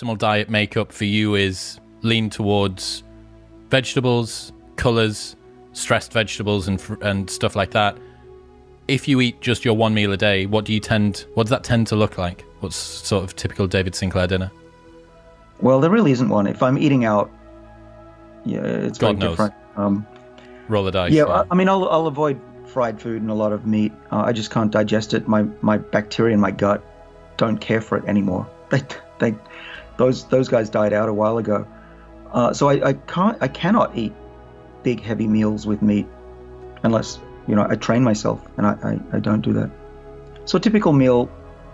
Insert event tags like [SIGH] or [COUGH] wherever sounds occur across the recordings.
optimal diet makeup for you is lean towards vegetables, colors, stressed vegetables, and fr- and stuff like that. If you eat just your one meal a day, what do you tend? What does that tend to look like? What's sort of typical David Sinclair dinner? Well, there really isn't one. If I'm eating out, yeah, it's God very knows. different. Um, Roll the dice. yeah, I, I mean, I'll, I'll avoid fried food and a lot of meat. Uh, I just can't digest it. My my bacteria in my gut don't care for it anymore. They they those those guys died out a while ago. Uh, so I, I can't I cannot eat big heavy meals with meat unless you know I train myself, and I, I, I don't do that. So a typical meal,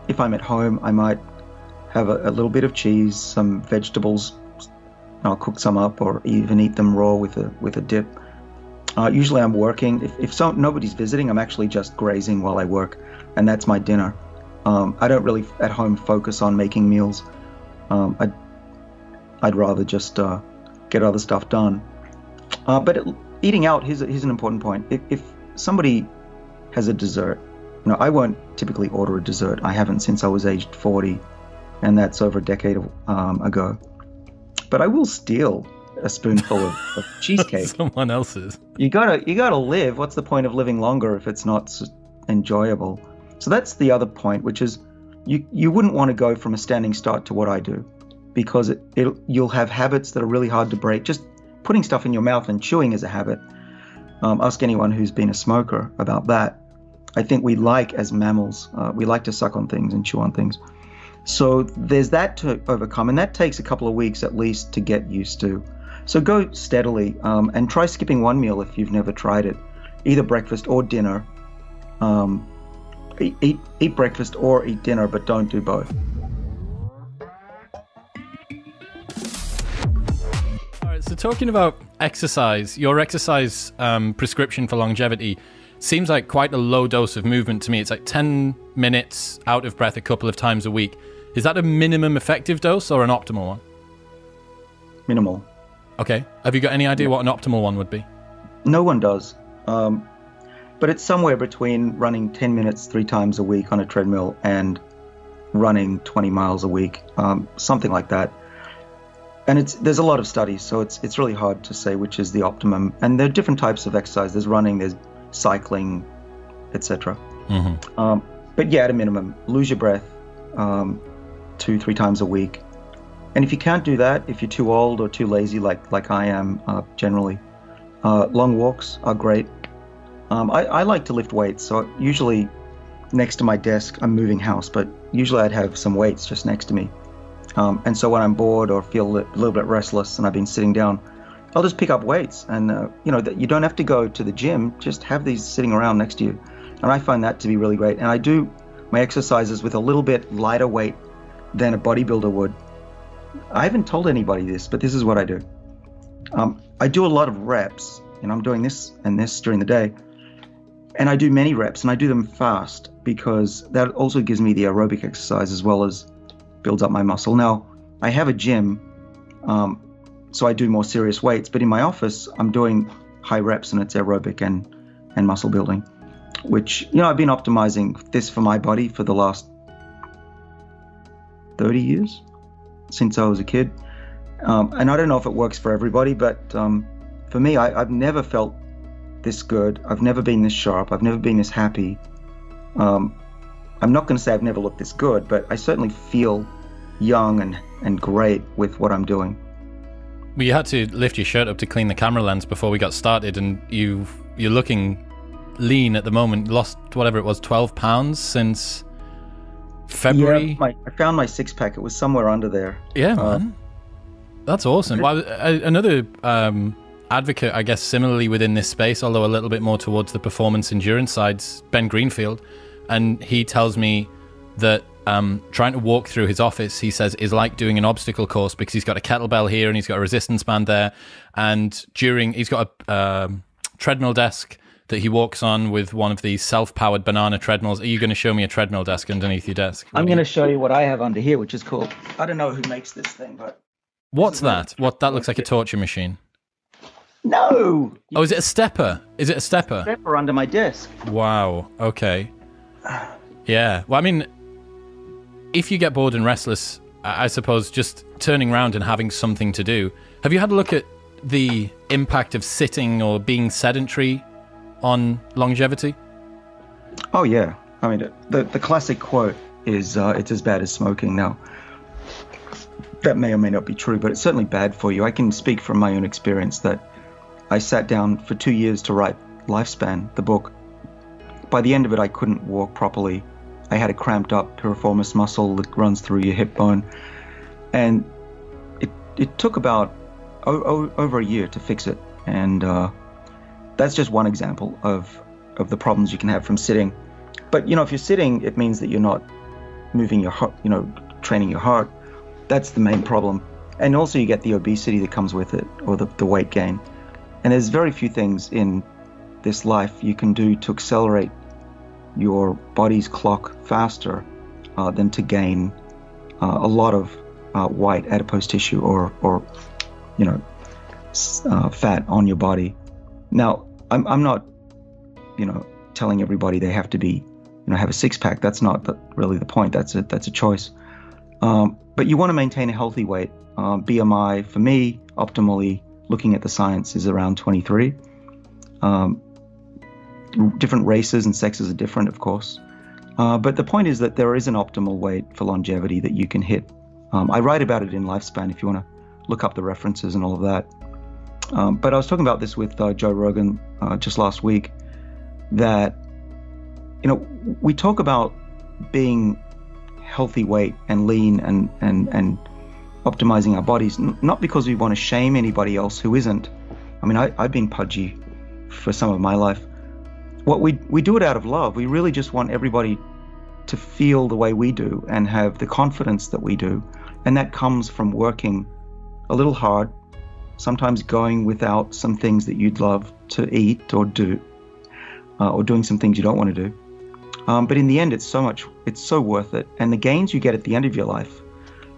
if I'm at home, I might have a, a little bit of cheese, some vegetables. I'll cook some up, or even eat them raw with a with a dip. Uh, usually, I'm working. If if so, nobody's visiting, I'm actually just grazing while I work, and that's my dinner. Um, I don't really at home focus on making meals. Um, I'd I'd rather just uh, get other stuff done. Uh, but it, eating out, here's, here's an important point. If, if somebody has a dessert, you know, I won't typically order a dessert. I haven't since I was aged 40, and that's over a decade um, ago. But I will steal a spoonful of, of [LAUGHS] cheesecake. Someone else's. You gotta, you gotta live. What's the point of living longer if it's not enjoyable? So that's the other point, which is, you you wouldn't want to go from a standing start to what I do, because it, you'll have habits that are really hard to break. Just putting stuff in your mouth and chewing is a habit. Um, ask anyone who's been a smoker about that. I think we like, as mammals, uh, we like to suck on things and chew on things. So there's that to overcome, and that takes a couple of weeks at least to get used to. So go steadily um, and try skipping one meal if you've never tried it, either breakfast or dinner. Um, eat, eat, breakfast or eat dinner, but don't do both. All right, so talking about exercise, your exercise um, prescription for longevity seems like quite a low dose of movement to me. It's like 10 minutes out of breath a couple of times a week. Is that a minimum effective dose or an optimal one? Minimal. Okay. Have you got any idea what an optimal one would be? No one does. Um, but it's somewhere between running 10 minutes three times a week on a treadmill and running 20 miles a week, um, something like that. And it's there's a lot of studies, so it's it's really hard to say which is the optimum. And there are different types of exercise. There's running, there's cycling, etc. Mm-hmm. Um, but yeah, at a minimum, lose your breath um, two, three times a week. And if you can't do that, if you're too old or too lazy, like like I am uh, generally, uh, long walks are great. Um, I, I like to lift weights, so usually next to my desk, I'm moving house, but usually I'd have some weights just next to me. Um, and so when I'm bored or feel a little bit restless and I've been sitting down, I'll just pick up weights. And uh, you know, that you don't have to go to the gym; just have these sitting around next to you. And I find that to be really great. And I do my exercises with a little bit lighter weight than a bodybuilder would. I haven't told anybody this, but this is what I do. Um, I do a lot of reps, and I'm doing this and this during the day. And I do many reps, and I do them fast because that also gives me the aerobic exercise as well as builds up my muscle. Now, I have a gym, um, so I do more serious weights, but in my office, I'm doing high reps and it's aerobic and, and muscle building, which, you know, I've been optimizing this for my body for the last 30 years since I was a kid. Um, and I don't know if it works for everybody, but um, for me, I, I've never felt this good. I've never been this sharp. I've never been this happy. Um, I'm not going to say I've never looked this good, but I certainly feel young and, and great with what I'm doing. Well, you had to lift your shirt up to clean the camera lens before we got started, and you you're looking lean at the moment. Lost whatever it was, twelve pounds since February. Yeah, my, I found my six pack. It was somewhere under there. Yeah, Uh, man. That's awesome. Well, another um, advocate, I guess, similarly within this space, although a little bit more towards the performance endurance sides, Ben Greenfield. And he tells me that um, trying to walk through his office, he says, is like doing an obstacle course because he's got a kettlebell here and he's got a resistance band there. And during, he's got a um, treadmill desk that he walks on with one of these self powered banana treadmills. Are you going to show me a treadmill desk underneath your desk? I'm going to show you what I have under here, which is cool. I don't know who makes this thing, but What's that? What that looks like a torture machine. No, Oh, is it a stepper? Is it a stepper? Stepper under my desk. Wow. Okay. Yeah. Well, I mean, if you get bored and restless I I suppose just turning around and having something to do. Have you had a look at the impact of sitting or being sedentary on longevity? Oh yeah, I mean the the classic quote is uh, "It's as bad as smoking." Now, that may or may not be true, but it's certainly bad for you. I can speak from my own experience that I sat down for two years to write Lifespan, the book. By the end of it, I couldn't walk properly. I had a cramped up piriformis muscle that runs through your hip bone, and it it took about o- o- over a year to fix it. And uh, that's just one example of of the problems you can have from sitting. But you know, if you're sitting, it means that you're not moving your heart, you know, training your heart. That's the main problem. And also, you get the obesity that comes with it, or the, the weight gain. And there's very few things in this life you can do to accelerate your body's clock faster uh, than to gain uh, a lot of uh, white adipose tissue or, or you know, uh, fat on your body. Now, I'm, I'm not, you know, telling everybody they have to be, you know, have a six pack. That's not the, really the point. That's a that's a choice. Um, but you want to maintain a healthy weight. Um, BMI for me, optimally, looking at the science, is around 23. Um, different races and sexes are different, of course. Uh, but the point is that there is an optimal weight for longevity that you can hit. Um, I write about it in Lifespan if you want to look up the references and all of that. Um, but I was talking about this with uh, Joe Rogan uh, just last week that, you know, we talk about being healthy weight and lean and, and, and optimizing our bodies, not because we want to shame anybody else who isn't. I mean, I, I've been pudgy for some of my life. What we, we do it out of love. We really just want everybody to feel the way we do and have the confidence that we do. And that comes from working a little hard, sometimes going without some things that you'd love to eat or do, uh, or doing some things you don't want to do. Um, but in the end, it's so much, it's so worth it. And the gains you get at the end of your life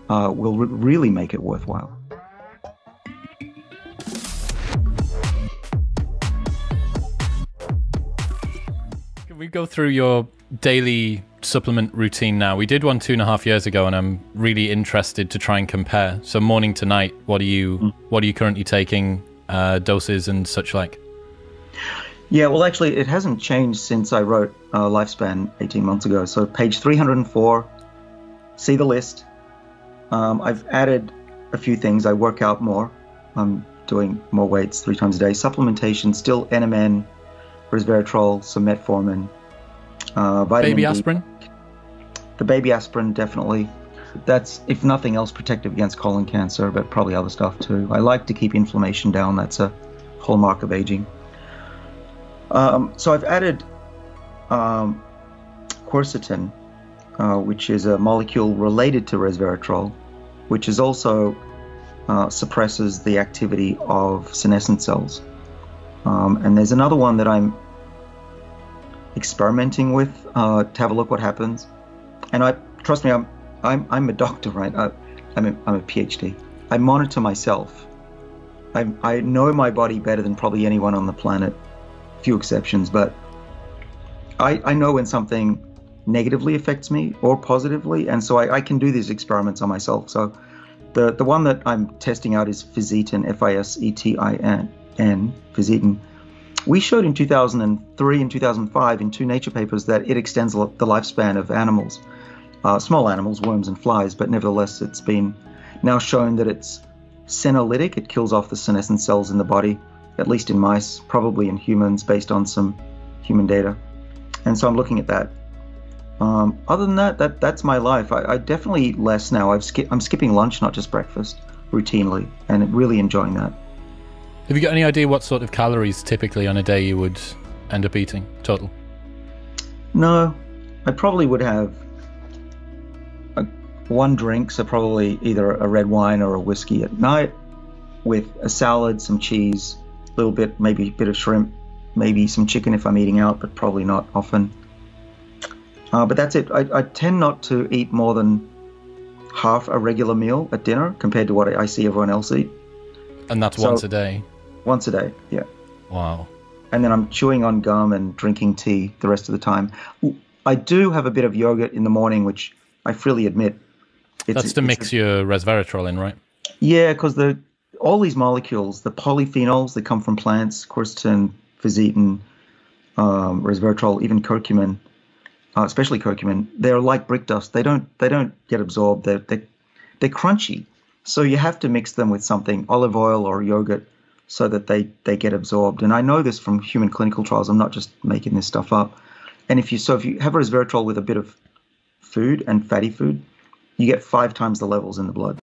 uh, will re- really make it worthwhile. Can we go through your daily supplement routine now? We did one two and a half years ago, and I'm really interested to try and compare. So morning to night, what are you mm. what are you currently taking, uh, doses and such like? Yeah, well, actually, it hasn't changed since I wrote uh, Lifespan 18 months ago. So page 304, see the list. Um, I've added a few things. I work out more. I'm doing more weights three times a day. Supplementation, still NMN, resveratrol, some metformin, uh, vitamin Baby aspirin? The baby aspirin, definitely. That's, if nothing else, protective against colon cancer, but probably other stuff too. I like to keep inflammation down. That's a hallmark of aging. Um, so I've added um, quercetin, uh, which is a molecule related to resveratrol, which is also uh, suppresses the activity of senescent cells. Um, and there's another one that I'm experimenting with uh, to have a look what happens. And I trust me, I'm I'm, I'm a doctor, right? I, I'm a, I'm a PhD. I monitor myself. I, I know my body better than probably anyone on the planet few exceptions, but I, I know when something negatively affects me or positively, and so I, I, can do these experiments on myself. So the the one that I'm testing out is Fisetin, F-I-S-E-T-I-N, Fisetin. We showed in 2003 and 2005 in two Nature papers that it extends the lifespan of animals, uh, small animals, worms and flies, but nevertheless it's been now shown that it's senolytic, it kills off the senescent cells in the body, at least in mice, probably in humans, based on some human data. And so I'm looking at that. Um, other than that, that that's my life. I, I definitely eat less now. I've ski- I'm skipping lunch, not just breakfast, routinely, and really enjoying that. Have you got any idea what sort of calories typically on a day you would end up eating total? No, I probably would have a, one drink, so probably either a red wine or a whiskey at night, with a salad, some cheese, a little bit, maybe a bit of shrimp, maybe some chicken if I'm eating out, but probably not often. Uh, but that's it. I, I, tend not to eat more than half a regular meal at dinner compared to what I see everyone else eat. And that's so, once a day? Once a day, yeah. Wow. And then I'm chewing on gum and drinking tea the rest of the time. I do have a bit of yogurt in the morning, which I freely admit It's That's to mix a- your resveratrol in, right? Yeah, because the all these molecules, the polyphenols that come from plants, quercetin, fisetin, um, resveratrol, even curcumin, uh, especially curcumin, they're like brick dust. They don't they don't get absorbed. They're they, they're crunchy. So you have to mix them with something, olive oil or yogurt, so that they they get absorbed. And I know this from human clinical trials. I'm not just making this stuff up. And if you so if you have resveratrol with a bit of food and fatty food, you get five times the levels in the blood.